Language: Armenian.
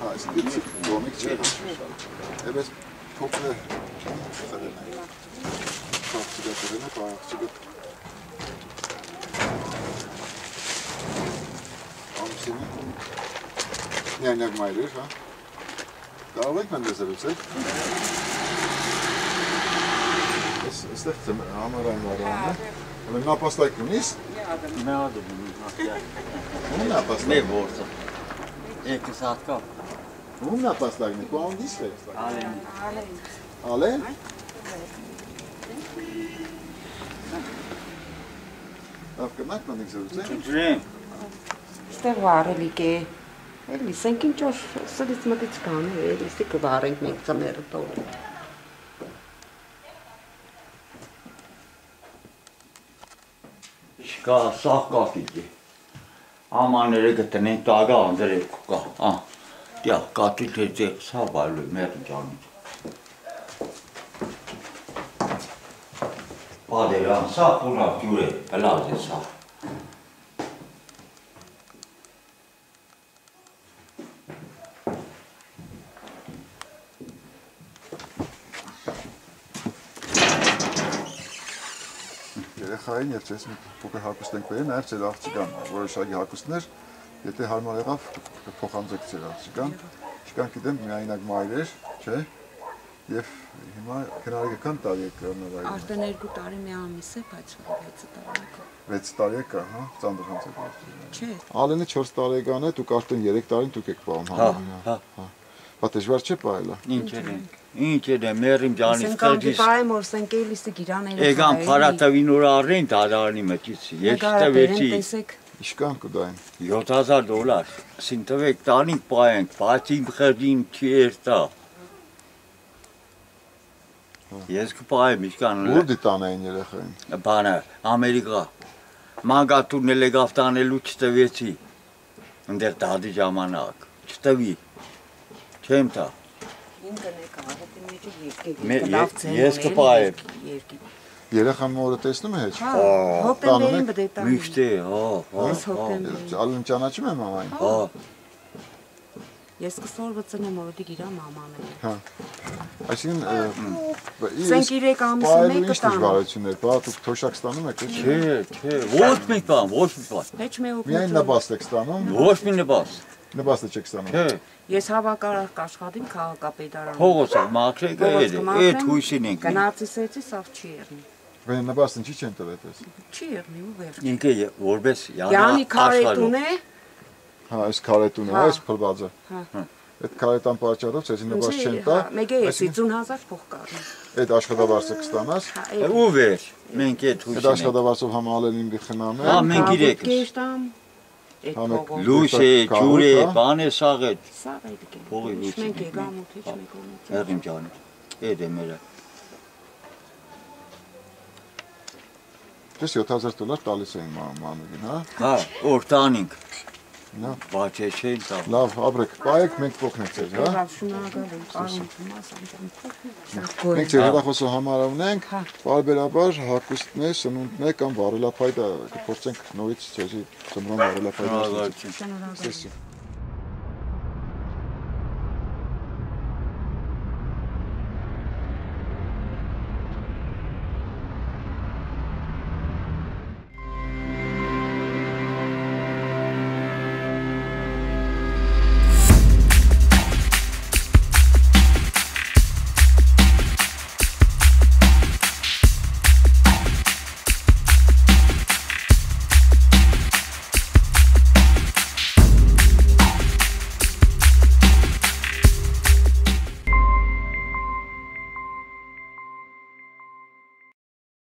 halinde bir doğmak için Evet, çok ve Kalkçıda kadını, kalkçıda Amsini Nyanyak mayırır ha. Dağlık ben de sebepse. Islıktım, hamur aylar ama. Ama ne yapaslar kimiz? Ne adım? Ne adım? Ne yapaslar? Ne borsa? İki saat kal. Կա։ Ում նապաստայքն է, կողմ դիս է։ Ալեն։ Ալեն։ Լավ կնակ մնիկ զրուցել։ Ջրեմ։ Ստեղ վարելիք է։ Էլի սենքին ճոշ սրից մտից կան, էլի սի կվարենք մենք ծմերը տորը։ Շկա սաղ կատիք է։ Ամաները գտնեն տագա անձեր երկու կա։ Ա դիա կատի թե ձեր սավալու մեր ջանից Պադերան սա փունա ջուրը բլազ է սա երեխային եւ ես մի փոքր հագուստ ենք վերել, նաեւ ծեր աղջիկան, որոշակի հագուստներ եթե հարմար եղավ, փոխանցեք ծեր աղջիկան։ Չկան գիտեմ միայնակ մայրեր, չէ՞։ Եվ հիմա քնարեկական տարի է կրոնավիրուսը։ Արդեն երկու տարի մի ամիս է, բայց 6 տարի կա։ 6 տարի է կա, հա, ծանդրխանցեք աղջիկը։ Չէ, Ալենը 4 տարեկան է, դուք արդեն 3 տարին դուք եք պահում Հա, համարին։ հա։ Բա դժվար չէ պահելը։ Ինչ է։ Ինչ է մերիմ ջանից Սենքան կրդիս։ դիպայեմ որ սենքելիսը գիրաները։ Եկան փարատավին ուր առին դարանի մտից։ Ես տվեցի Տեսեք, Իշքան կդային։ 7000 դոլար։ Սին տվեք տանին պայենք, բայց իմ խրդին չի երտա։ Ես կպայեմ իշքան Ուր դիտանային երեխային։ բանը Ամերիկա։ Մագատուրն էլ եկավ տանելու չտվեցի։ Այնտեղ դադի ժամանակ։ Չտվի։ Չեմ տա։ ինքն է կարողի մեջը Մե- երկի։ ես երկի, երկի։ Երեխան մորը տեսնում է հետ։ Հա, Ա, հոկտեմբերին տանում բդե տան։ Միշտ է, հա, հա, հա։ հոկտեմբեր։ Ալեն ճանաչում է մամային։ Հա, Ես կսորվը ծնեմ որոտի գիրա մաման է։ Հա։ Այսինքն Սենք երեք ամիսը Պայելու մեկը ինչ տան։ դժվարություններ, բա դուք թոշակ ստանում եք, չէ՞։ չէ, չէ, ոչ մի բան, ոչ մի բան։ Հեչ մի Միայն օգնություն։ նպաստ եք ստանում, Ոչ մի նպաս։ նպաստը չեք ստանում։ Չէ, Ես հավաքարար կաշխատիմ քաղաքապետարանում։ փողոցը մաքրեք Փողոց այդ, հույսին ենք։ Գնացիսեցի սավ չի եղնի։ Բեն նպաստը ինչի չեն տվել էս։ Չի եղնի ու վերջ։ Ինքը որպես Յանի քարետուն է։ Հա, այս քարետունը, Հա։ այս փլվածը։ Հա։ Այդ քարետան պատճառով ցեզի նպաստ չեն տա։ Մեկ է ես այսինքն 50000 փող կառնում։ Այդ աշխատավարձը կստանաս։ Հա, այդ ու վեր։ Մենք այդ Այդ հույսին ենք։ աշխատավարձով համալենին կխնամ Հա, է։ մենք իրեք։ Կեշտամ։ Այդ Հա, մեկ- Լույս է, ջուր է, բան է սաղ է, Սա այդ կե։ Փողի լույսը Մենք մենք եկամ ու թե չմեկ ունեցել։ եղիմ ջանի։ Այդ է մերը։ Դες 7000 դոլար տալիս էին մանուկին, հա։ Հա, օրտանինք։ Նա Բաց է չէին տա։ լավ, ապրեք, պայեք, մենք փոխնենք ձեզ, հա։ Լավ շնորհակալ եմ, պարոն Թոմաս Անդրեան։ Մենք ձեր հետախոսը համարավնենք, Հա։ բարբերաբար հակուստներ, սնունդներ կամ վարելափայտը կփորձենք նորից ձեզի ծմրան վարելափայտը։ Շնորհակալություն։ Շնորհակալ։ Ստեսի։